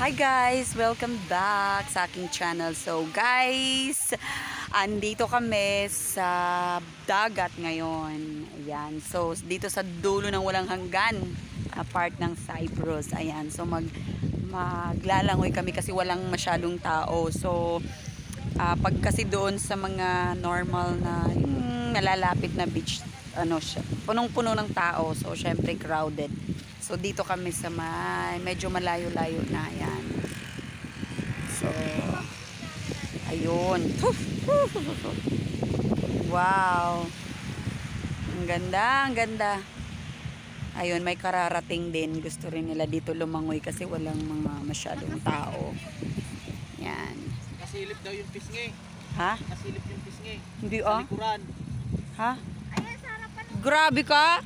Hi guys! Welcome back sa aking channel. So guys, andito kami sa dagat ngayon. Ayan. So dito sa dulo ng walang hanggan, ah, part ng Cyprus. Ayan. So mag maglalangoy kami kasi walang masyadong tao. So ah, pag kasi doon sa mga normal na yung nalalapit na beach, ano punong-puno ng tao. So syempre crowded. So dito kami sa may medyo malayo-layo na yan. So ayun. Wow. Ang ganda, ang ganda. Ayun, may kararating din. Gusto rin nila dito lumangoy kasi walang mga masyadong tao. Yan. Nasilip daw yung pisngi. Ha? Nasilip yung pisngi. Hindi Sa ah. likuran. Ha? Grabe ka?